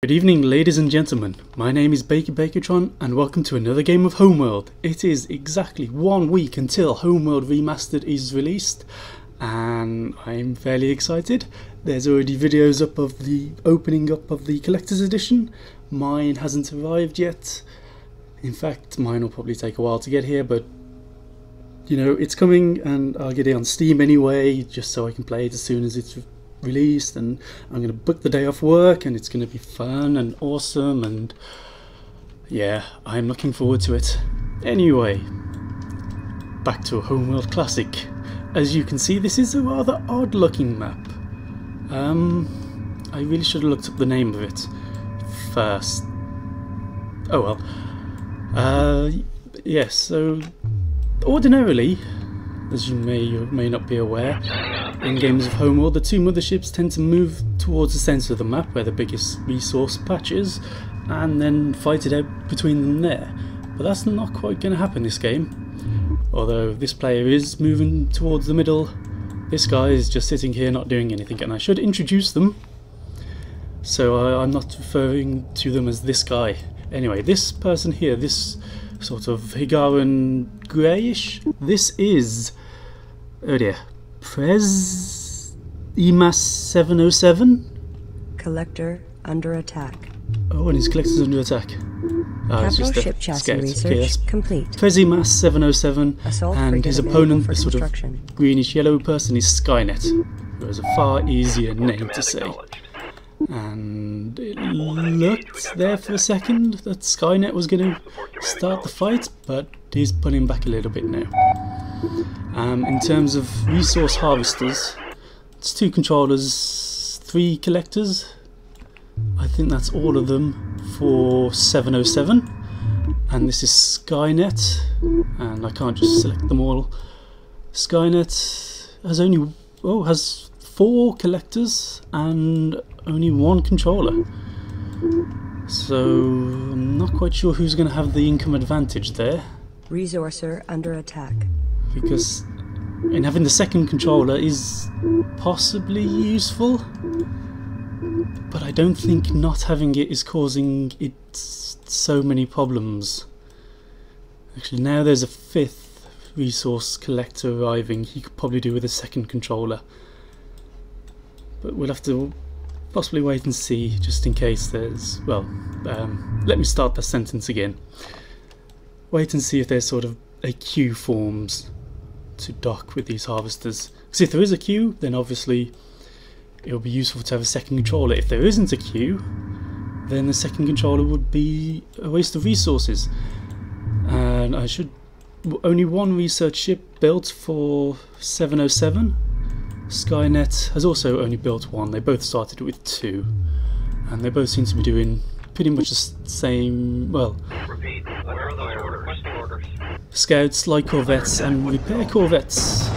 Good evening ladies and gentlemen, my name is Baker Bakertron and welcome to another game of Homeworld. It is exactly one week until Homeworld Remastered is released and I'm fairly excited. There's already videos up of the opening up of the collector's edition. Mine hasn't arrived yet. In fact, mine will probably take a while to get here but you know, it's coming and I'll get it on Steam anyway just so I can play it as soon as it's released and I'm going to book the day off work and it's going to be fun and awesome and yeah, I'm looking forward to it. Anyway, back to a Homeworld Classic. As you can see, this is a rather odd looking map. Um, I really should have looked up the name of it first. Oh well. Uh, yes, so ordinarily, as you may or may not be aware, in games of Homeworld, the two motherships tend to move towards the centre of the map where the biggest resource patch is, and then fight it out between them there. But that's not quite going to happen this game. Although this player is moving towards the middle, this guy is just sitting here not doing anything, and I should introduce them. So uh, I'm not referring to them as this guy. Anyway, this person here, this sort of Hiigaran greyish, this is... Oh dear, Prez EMAS 707? Collector under attack. Oh, and his collector's under attack. Oh, Capital ship chassis scout. research yes. complete. Prezimas 707 Assault and his opponent, the sort of greenish yellow person, is Skynet, who has a far easier name to say. And it looked there for a second that Skynet was going to start the fight, but he's pulling back a little bit now. Um, in terms of resource harvesters, it's two controllers, three collectors. I think that's all of them for 707. And this is Skynet, and I can't just select them all. Skynet has only oh has four collectors and only one controller. So I'm not quite sure who's going to have the income advantage there. Resourcer under attack because and having the second controller is possibly useful but I don't think not having it is causing it so many problems. Actually now there's a fifth resource collector arriving he could probably do with a second controller. But we'll have to possibly wait and see just in case there's well um, let me start the sentence again. Wait and see if there's sort of a queue forms to dock with these harvesters. Because if there is a queue, then obviously it will be useful to have a second controller. If there isn't a queue, then the second controller would be a waste of resources. And I should... Only one research ship built for 707. Skynet has also only built one. They both started with two. And they both seem to be doing pretty much the same... well... Repeat. Where are those orders? Scouts like corvettes and repair corvettes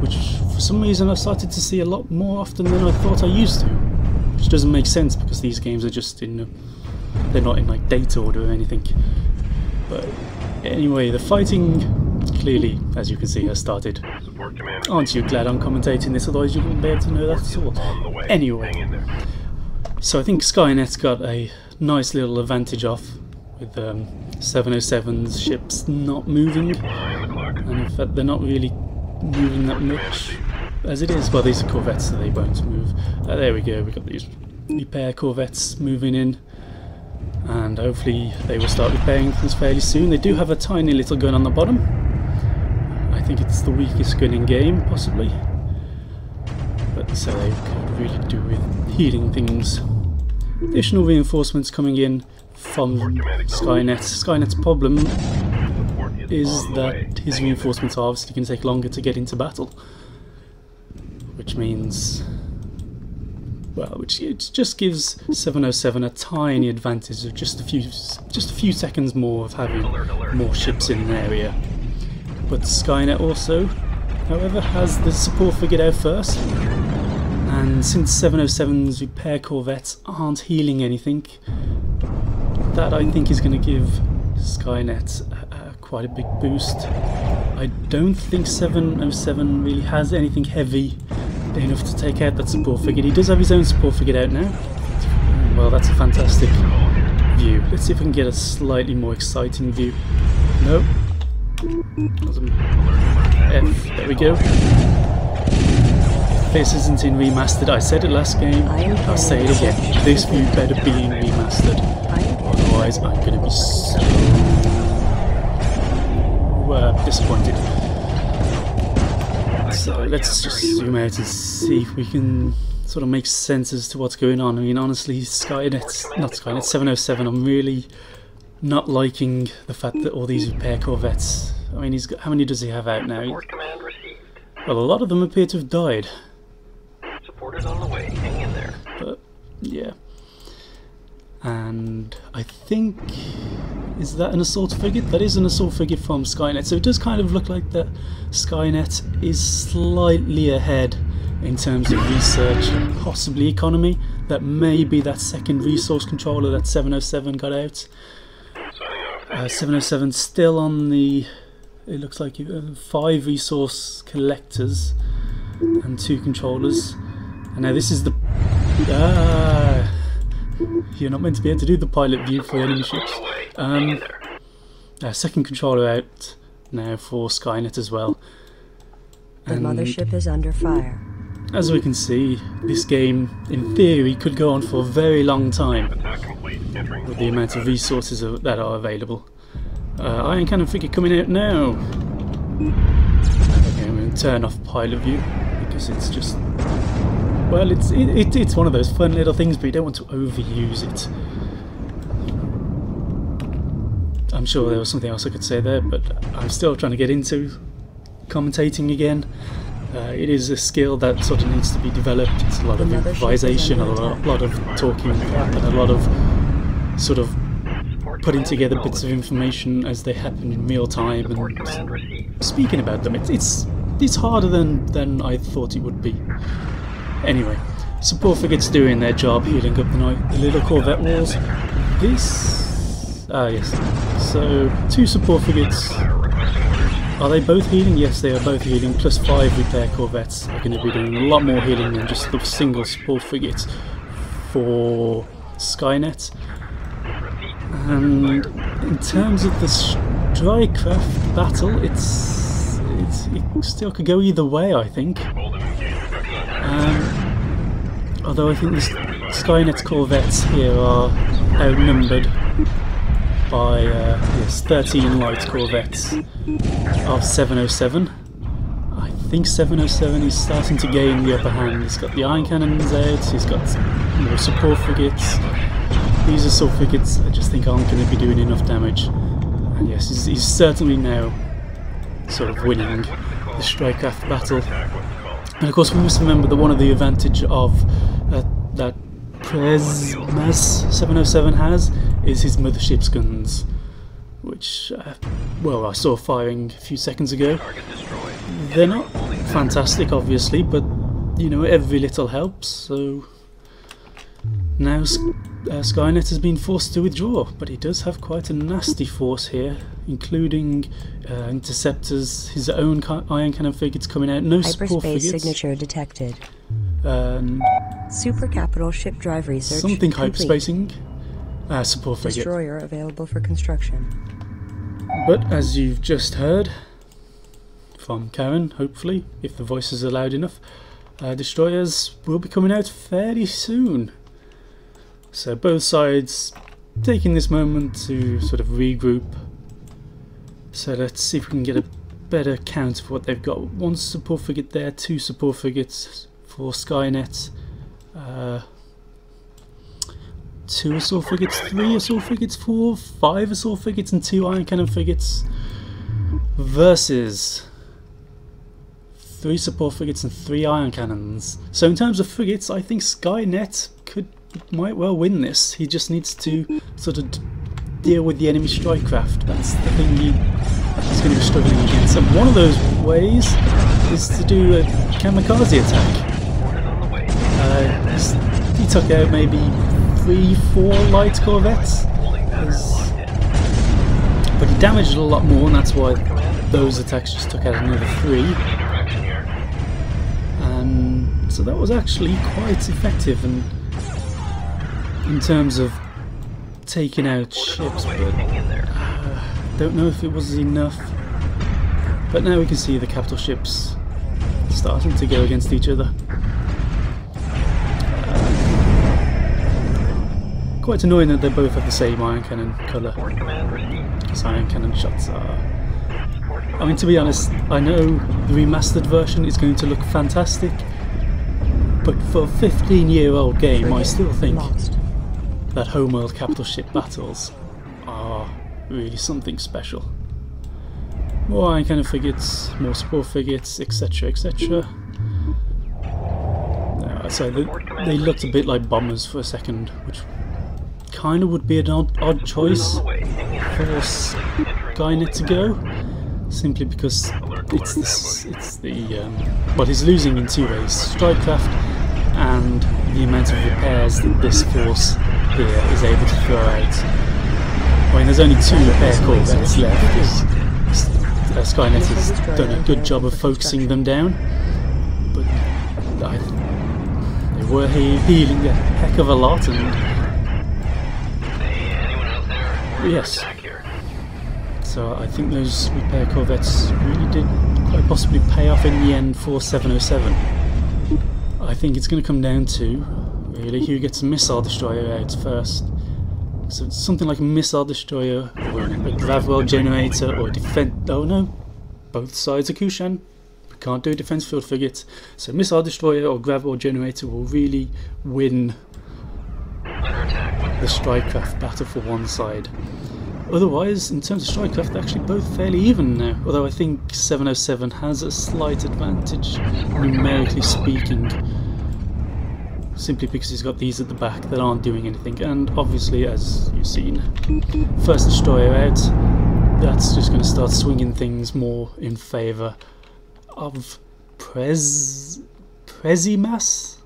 which for some reason I've started to see a lot more often than I thought I used to which doesn't make sense because these games are just in uh, they're not in like date order or anything. But anyway the fighting clearly as you can see has started. Aren't you glad I'm commentating this? Otherwise you wouldn't be able to know that at all. Anyway. So I think Skynet's got a nice little advantage off with um, 707's ships not moving and in fact they're not really moving that much as it is. Well these are corvettes so they won't move. Uh, there we go, we've got these repair corvettes moving in and hopefully they will start repairing things fairly soon. They do have a tiny little gun on the bottom. I think it's the weakest gun in game possibly but so they could really do with healing things. Additional reinforcements coming in from Skynet. Skynet's problem is that his reinforcements are obviously going to take longer to get into battle. Which means... Well, which it just gives 707 a tiny advantage of just a few just a few seconds more of having more ships in an area. But Skynet also, however, has the support figured out first. And since 707's repair corvettes aren't healing anything, that I think is going to give Skynet uh, quite a big boost. I don't think 707 really has anything heavy enough to take out that support frigate. He does have his own support frigate out now. Well, that's a fantastic view. Let's see if we can get a slightly more exciting view. Nope. F. There we go. This isn't in remastered. I said it last game. I'll say it again. This view better be in remastered. Otherwise, I'm going to be so uh, disappointed. So let's just zoom out and see if we can sort of make sense as to what's going on. I mean, honestly, Skynet, not Skynet, 707, I'm really not liking the fact that all these repair corvettes. I mean, he's got, how many does he have out now? Well, a lot of them appear to have died. Support is on the way. Hang in there. But yeah, and I think is that an assault frigate? That is an assault frigate from Skynet. So it does kind of look like that Skynet is slightly ahead in terms of research, possibly economy. That maybe that second resource controller that 707 got out. Uh, 707 still on the. It looks like uh, five resource collectors and two controllers. And now this is the. Ah, you're not meant to be able to do the pilot view for enemy ships. Um, uh, second controller out now for Skynet as well. The mothership is under fire. As we can see, this game, in theory, could go on for a very long time with the amount of resources that are available. Uh, Ion Cannon frigate coming out now. Okay, I'm going to turn off pilot view because it's just well, it's it, it, it's one of those fun little things, but you don't want to overuse it. I'm sure there was something else I could say there, but I'm still trying to get into commentating again. Uh, it is a skill that sort of needs to be developed. It's a lot of improvisation, a lot, lot of talking, and a lot of sort of putting together bits of information as they happen in real time and speaking about them. It's it's it's harder than than I thought it would be. Anyway, support frigates doing their job, healing up the, night, the little corvette walls. This... Ah, yes. So, two support frigates. Are they both healing? Yes, they are both healing, plus five repair corvettes are going to be doing a lot more healing than just the single support frigate for Skynet. And in terms of the Strikecraft battle, it's, it's it still could go either way, I think. Um, although I think the Skynet corvettes here are outnumbered by uh, yes, 13 light corvettes of 707. I think 707 is starting to gain the upper hand. He's got the ion cannons out, he's got more support frigates. These assault frigates I just think aren't going to be doing enough damage. And yes, he's, he's certainly now sort of winning the Strikecraft battle. And of course we must remember that one of the advantage of uh, that Presmas 707 has is his mothership's guns, which, uh, well, I saw firing a few seconds ago. They're not fantastic, obviously, but, you know, every little helps, so... Now uh, Skynet has been forced to withdraw, but he does have quite a nasty force here, including uh, interceptors, his own ion cannon frigates coming out, no support frigates. signature detected. Um, Super capital ship drive research Something complete. hyperspacing. Uh, support frigate. Destroyer available for construction. But as you've just heard from Karan, hopefully, if the voice is loud enough, uh, destroyers will be coming out fairly soon. So both sides taking this moment to sort of regroup. So let's see if we can get a better count of what they've got. One support frigate there, two support frigates for Skynet. Uh, two assault frigates, three assault frigates, four, five assault frigates and two ion cannon frigates versus three support frigates and three iron cannons. So in terms of frigates, I think Skynet might well win this. He just needs to sort of deal with the enemy strike craft. That's the thing he, he's going to be struggling against. And one of those ways is to do a kamikaze attack. Uh, he took out maybe three, four light corvettes. But he damaged a lot more, and that's why those attacks just took out another three. And so that was actually quite effective. And in terms of taking out ships, but uh, don't know if it was enough. But now we can see the capital ships starting to go against each other. Uh, quite annoying that they both have the same ion cannon colour. Because ion cannon shots are... I mean, to be honest, I know the remastered version is going to look fantastic, but for a 15 year old game, I still think that homeworld capital ship battles are really something special. More ion cannon frigates, more support frigates, etc. etc. Uh, so they, they, looked a bit like bombers for a second, which kind of would be an odd, odd choice for Skynet to go, simply because it's it's the um, he's losing in two ways: strikecraft and the amount of repairs that this force here is able to throw out. I mean, there's only two repair corvettes left uh, Skynet has done a good job of focusing them down, but I, they were he healing a heck of a lot, and yes. So I think those repair corvettes really did quite possibly pay off in the end for 707. I think it's going to come down to really who gets missile destroyer out first. So it's something like missile destroyer, or a Gravwell generator, or defense. Oh no, both sides of Kushan. We can't do a defense field frigate. So missile destroyer or Gravwell generator will really win the strikecraft battle for one side. Otherwise, in terms of strikecraft, they're actually both fairly even now. Although I think 707 has a slight advantage, numerically speaking simply because he's got these at the back that aren't doing anything. And obviously as you've seen first destroyer out that's just going to start swinging things more in favour of Prez Prezimas?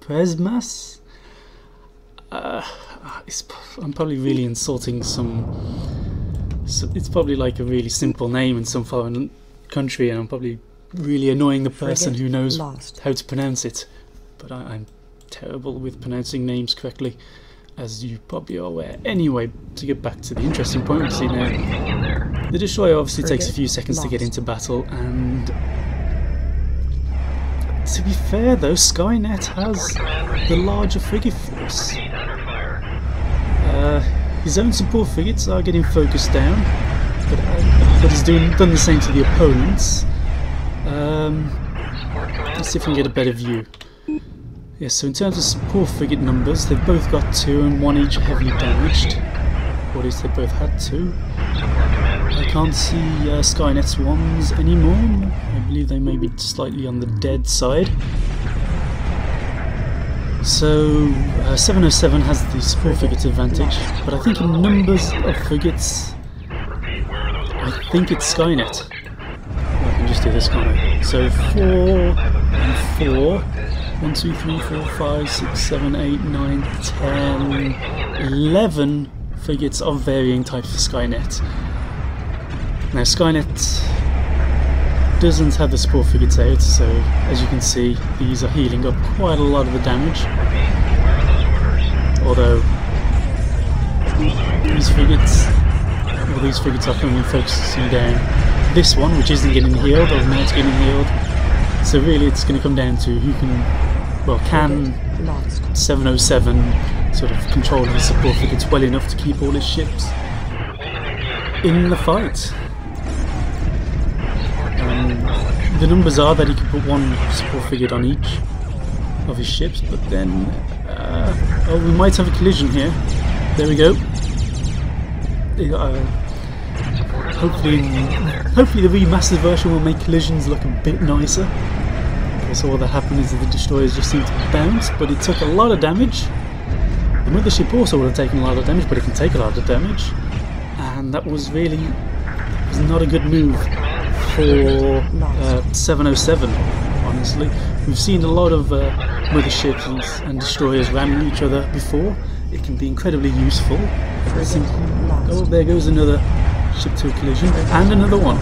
Presmas uh, I'm probably really insulting some so it's probably like a really simple name in some foreign country and I'm probably really annoying the person who knows lost. how to pronounce it. But I, I'm terrible with pronouncing names correctly, as you probably are aware. Anyway, to get back to the interesting point we see now, the destroyer obviously takes a few seconds to get into battle, and to be fair though, Skynet has the larger frigate force. Uh, his own support frigates are getting focused down, but, uh, but he's doing, done the same to the opponents. Um, let's see if we can get a better view. Yes, so in terms of support frigate numbers, they've both got two and one each heavily damaged. Or at least they both had two. I can't see uh, Skynet's ones anymore. I believe they may be slightly on the dead side. So, uh, 707 has the support frigate advantage, but I think in numbers of frigates, I think it's Skynet. I can just do this, kind of. So, 4 and 4 1, 2, 3, 4, 5, 6, 7, 8, 9, 10, 11 frigates of varying types of Skynet. Now Skynet doesn't have the support frigates out, so as you can see these are healing up quite a lot of the damage. Although these frigates, well these frigates are only focusing down this one which isn't getting healed, or now it's getting healed. So really it's going to come down to who can well, can 707 sort of control his support frigates well enough to keep all his ships in the fight? Um, the numbers are that he can put one support frigate on each of his ships, but then uh, oh, we might have a collision here. There we go. Uh, hopefully, hopefully the remastered version will make collisions look a bit nicer. So all that happened is the destroyers just seemed to bounce, but it took a lot of damage. The mothership also would have taken a lot of damage, but it can take a lot of damage. And that was really was not a good move for uh, 707, honestly. We've seen a lot of uh, motherships and, and destroyers ramming each other before. It can be incredibly useful. Oh, there goes another ship to a collision, and another one.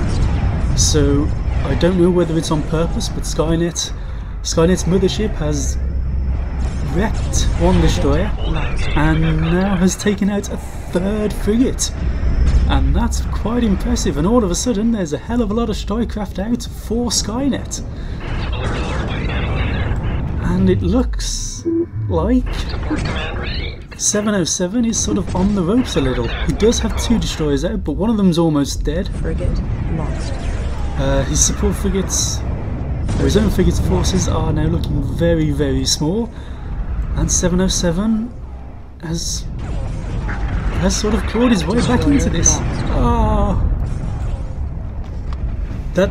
So I don't know whether it's on purpose, but Skynet, Skynet's mothership has wrecked one destroyer and now has taken out a third frigate. And that's quite impressive. And all of a sudden, there's a hell of a lot of Strikecraft out for Skynet. And it looks like 707 is sort of on the ropes a little. He does have two destroyers out, but one of them's almost dead. Frigate lost. Uh, his support frigates, or his own frigates forces, are now looking very, very small. And 707 has has sort of clawed his way back into this. Oh. That,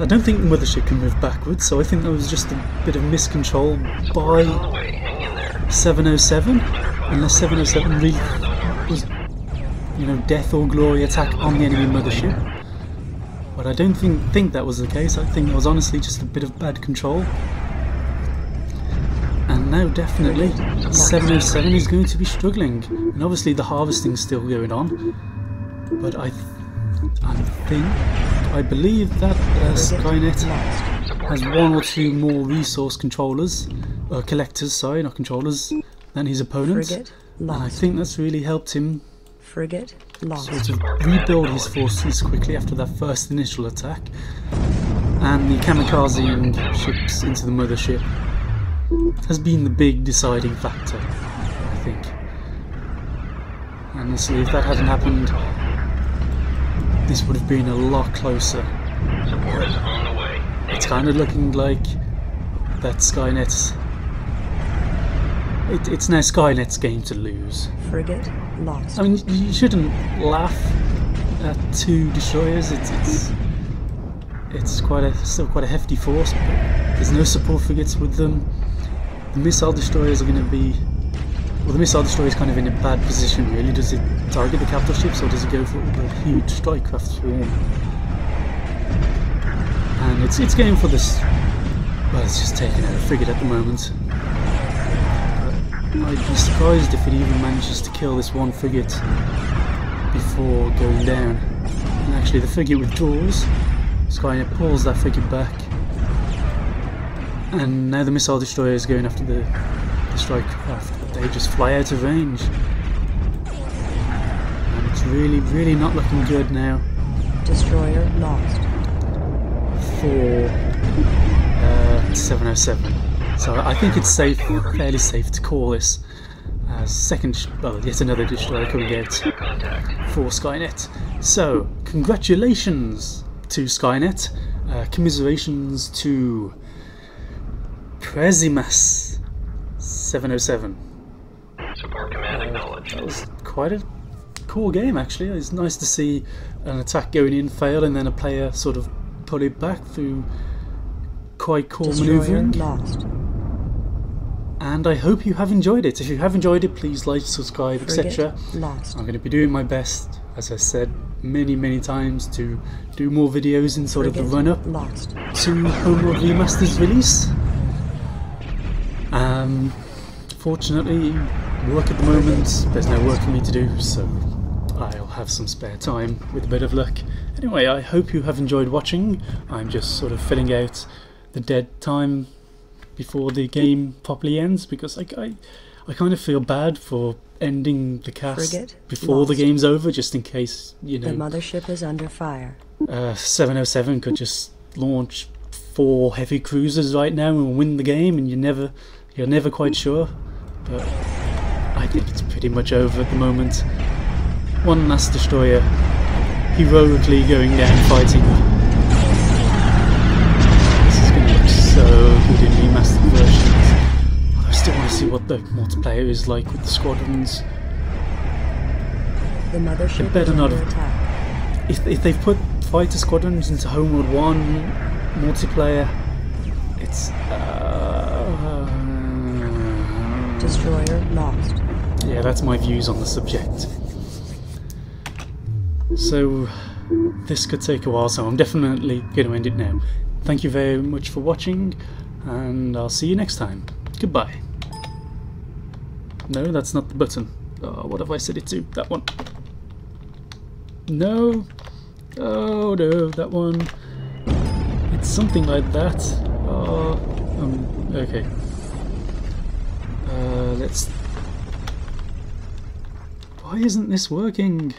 I don't think the mothership can move backwards, so I think that was just a bit of miscontrol by 707. Unless 707 really was, you know, death or glory attack on the enemy mothership. But I don't think think that was the case. I think it was honestly just a bit of bad control. And now definitely 707 is going to be struggling. And obviously the harvesting's still going on. But I, th I think, I believe that uh, Skynet has one or two more resource controllers, uh, collectors, sorry, not controllers, than his opponents. And I think that's really helped him Frigate lost. sort of rebuild his forces quickly after that first initial attack. And the kamikazing ships into the mothership has been the big deciding factor, I think. Honestly, if that hadn't happened, this would have been a lot closer. It's kind of looking like that Skynet's. It, it's now Skynet's game to lose. Frigate lost. I mean, you shouldn't laugh at two destroyers. It's it's it's quite a still quite a hefty force. But there's no support frigates with them. The missile destroyers are going to be. Well, the missile destroyer is kind of in a bad position, really. Does it target the capital ships or does it go for the huge strikecraft swarm? And it's it's going for this. Well, it's just taking out a frigate at the moment. I'd be surprised if it even manages to kill this one frigate before going down. And actually, the frigate withdraws. Skynet pulls that frigate back. And now the missile destroyer is going after the, the strike craft, but they just fly out of range. And it's really, really not looking good now Destroyer lost. for uh, 707. So I think it's safe, fairly safe to call this as second, well, yet another destroyer coming out for Skynet. So, congratulations to Skynet. Uh, commiserations to Presimas 707. Support command acknowledged. That was quite a cool game, actually. It's nice to see an attack going in, fail, and then a player sort of pull it back through quite cool Destroyer maneuvering. lost. And I hope you have enjoyed it. If you have enjoyed it, please like, subscribe, etc. I'm going to be doing my best, as I said many, many times, to do more videos in sort of the run up lost. to Homeworld Remaster's release. Um, fortunately, work at the moment, there's no work for me to do, so I'll have some spare time with a bit of luck. Anyway, I hope you have enjoyed watching. I'm just sort of filling out the dead time before the game properly ends because I, I, I kind of feel bad for ending the cast Frigate before the game's over just in case, you know. The mothership is under fire. uh, 707 could just launch four heavy cruisers right now and win the game, and you're never you're never quite sure. But I think it's pretty much over at the moment. One last destroyer heroically going down fighting. The multiplayer is like with the squadrons. The mothership better not have- if, if they've put fighter squadrons into Homeworld 1 multiplayer, it's. Uh, Destroyer lost. yeah, that's my views on the subject. So, this could take a while, so I'm definitely going to end it now. Thank you very much for watching, and I'll see you next time. Goodbye. No, that's not the button. Oh, what have I set it to? That one. No. Oh no, that one. It's something like that. Oh, um, okay. Uh, let's... Why isn't this working?